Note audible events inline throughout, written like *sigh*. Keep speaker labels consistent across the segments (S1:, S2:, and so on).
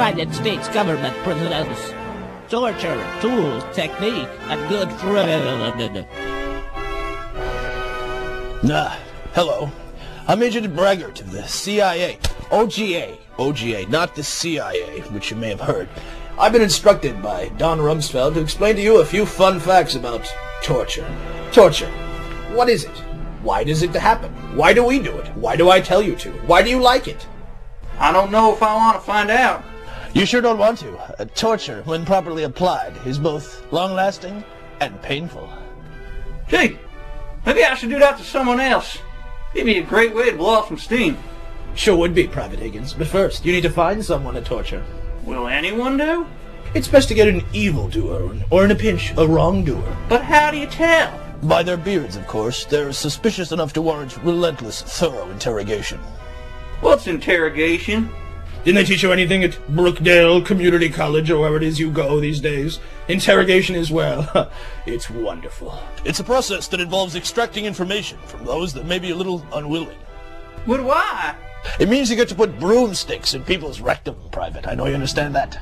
S1: United States government presents torture, tools, technique, and good friend.
S2: Ah, hello. I'm Agent Braggart of the CIA. OGA. OGA, not the CIA, which you may have heard. I've been instructed by Don Rumsfeld to explain to you a few fun facts about torture. Torture. What is it? Why does it happen? Why do we do it? Why do I tell you to? Why do you like it?
S3: I don't know if I want to find out.
S2: You sure don't want to. Uh, torture, when properly applied, is both long-lasting and painful.
S3: Gee, maybe I should do that to someone else. It'd be a great way to blow off some steam.
S2: Sure would be, Private Higgins, but first, you need to find someone to torture.
S3: Will anyone do?
S2: It's best to get an evildoer, or in a pinch, a wrongdoer.
S3: But how do you tell?
S2: By their beards, of course. They're suspicious enough to warrant relentless, thorough interrogation.
S3: What's interrogation?
S2: Didn't they teach you anything at Brookdale Community College or wherever it is you go these days? Interrogation is, well, *laughs* it's wonderful. It's a process that involves extracting information from those that may be a little unwilling.
S3: But why?
S2: It means you get to put broomsticks in people's rectum, Private. I know you understand that.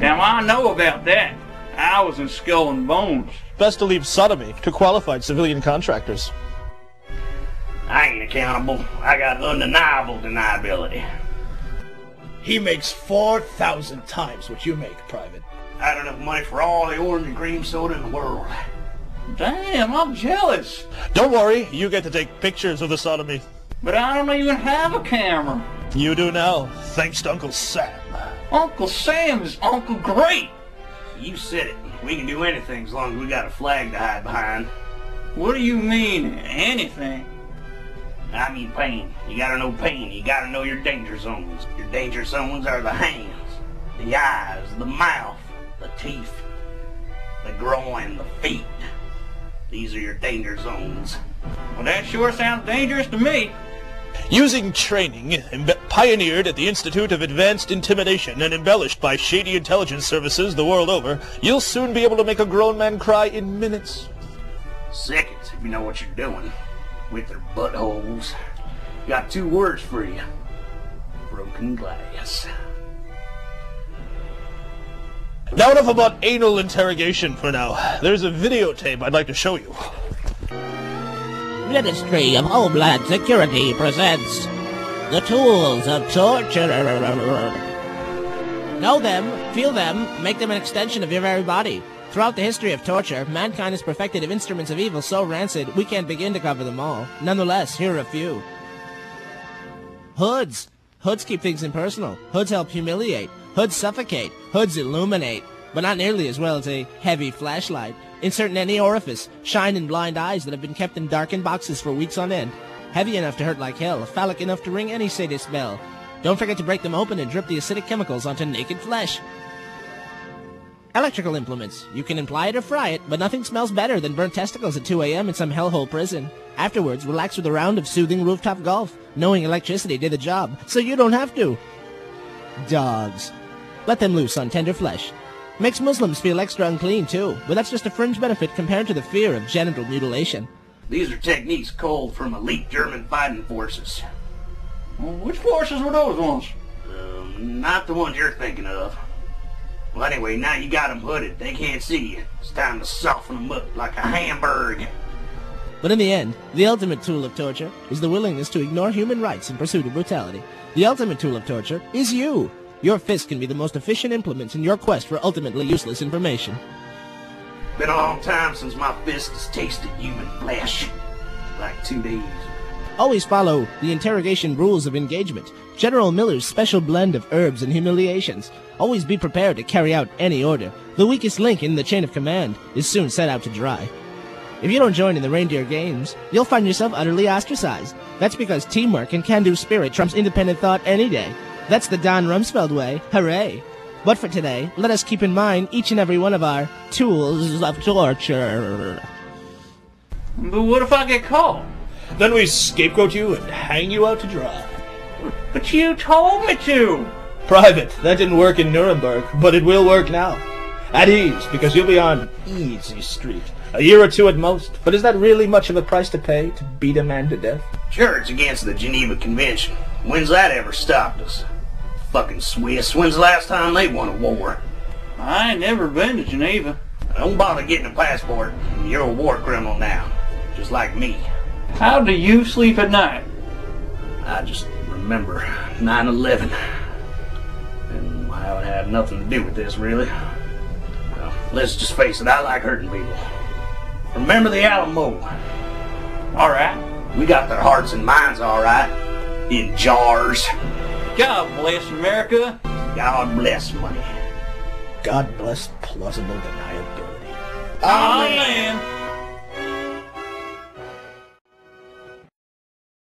S3: Now I know about that. I was in Skull and Bones.
S2: Best to leave sodomy to qualified civilian contractors.
S4: I ain't accountable. I got undeniable deniability.
S2: He makes 4,000 times what you make, Private.
S4: I had enough money for all the orange and cream soda in the world.
S3: Damn, I'm jealous.
S2: Don't worry, you get to take pictures of the sodomy.
S3: But I don't even have a camera.
S2: You do now, thanks to Uncle Sam.
S3: Uncle Sam is Uncle Great.
S4: You said it. We can do anything as long as we got a flag to hide behind.
S3: What do you mean, anything?
S4: I mean pain. You gotta know pain. You gotta know your danger zones. Your danger zones are the hands, the eyes, the mouth, the teeth, the groin, the feet. These are your danger zones.
S3: Well, that sure sounds dangerous to me.
S2: Using training pioneered at the Institute of Advanced Intimidation and embellished by shady intelligence services the world over, you'll soon be able to make a grown man cry in minutes.
S4: Seconds, if you know what you're doing. With their buttholes. Got two words for you. Broken glass.
S2: Now enough about anal interrogation for now. There's a videotape I'd like to show you.
S1: Ministry of Homeland Security presents the tools of torture. Know them, feel them, make them an extension of your very body. Throughout the history of torture, mankind has perfected instruments of evil so rancid we can't begin to cover them all. Nonetheless, here are a few. Hoods. Hoods keep things impersonal. Hoods help humiliate. Hoods suffocate. Hoods illuminate. But not nearly as well as a heavy flashlight. Insert in any orifice. Shine in blind eyes that have been kept in darkened boxes for weeks on end. Heavy enough to hurt like hell. Phallic enough to ring any sadist bell. Don't forget to break them open and drip the acidic chemicals onto naked flesh. Electrical implements. You can imply it or fry it, but nothing smells better than burnt testicles at 2 a.m. in some hellhole prison. Afterwards, relax with a round of soothing rooftop golf, knowing electricity did the job, so you don't have to. Dogs. Let them loose on tender flesh. Makes Muslims feel extra unclean, too, but that's just a fringe benefit compared to the fear of genital mutilation.
S4: These are techniques culled from elite German fighting forces.
S3: Well, which forces were those ones?
S4: Um, not the ones you're thinking of. Well, anyway, now you got them hooded. They can't see you. It's time to soften them up like a hamburger.
S1: But in the end, the ultimate tool of torture is the willingness to ignore human rights in pursuit of brutality. The ultimate tool of torture is you. Your fist can be the most efficient implement in your quest for ultimately useless information.
S4: Been a long time since my fist has tasted human flesh. Like two days.
S1: Always follow the interrogation rules of engagement. General Miller's special blend of herbs and humiliations. Always be prepared to carry out any order. The weakest link in the chain of command is soon set out to dry. If you don't join in the reindeer games, you'll find yourself utterly ostracized. That's because teamwork and can-do spirit trumps independent thought any day. That's the Don Rumsfeld way. Hooray! But for today, let us keep in mind each and every one of our tools of torture.
S3: But what if I get caught?
S2: Then we scapegoat you and hang you out to dry.
S3: But you told me to.
S2: Private, that didn't work in Nuremberg, but it will work now. At ease, because you'll be on Easy Street. A year or two at most, but is that really much of a price to pay to beat a man to death?
S4: Sure, it's against the Geneva Convention. When's that ever stopped us? fucking Swiss. When's the last time they won a war?
S3: I ain't never been to Geneva.
S4: Don't bother getting a passport. You're a war criminal now. Just like me.
S3: How do you sleep at night?
S4: I just remember 9-11. And how it had nothing to do with this, really. Well, let's just face it, I like hurting people. Remember the Alamo?
S3: Alright.
S4: We got their hearts and minds all right. In jars.
S3: God bless America.
S4: God bless money.
S2: God bless plausible deniability.
S3: Amen.